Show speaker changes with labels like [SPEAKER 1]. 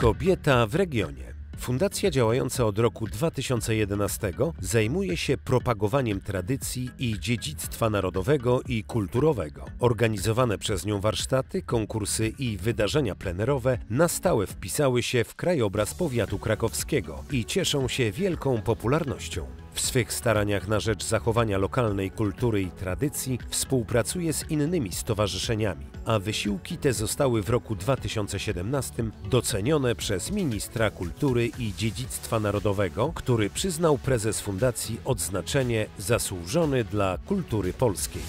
[SPEAKER 1] Kobieta w regionie. Fundacja działająca od roku 2011 zajmuje się propagowaniem tradycji i dziedzictwa narodowego i kulturowego. Organizowane przez nią warsztaty, konkursy i wydarzenia plenerowe na stałe wpisały się w krajobraz powiatu krakowskiego i cieszą się wielką popularnością. W swych staraniach na rzecz zachowania lokalnej kultury i tradycji współpracuje z innymi stowarzyszeniami, a wysiłki te zostały w roku 2017 docenione przez ministra kultury i dziedzictwa narodowego, który przyznał prezes fundacji odznaczenie zasłużony dla kultury polskiej.